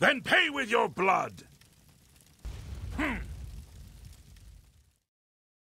Then pay with your blood!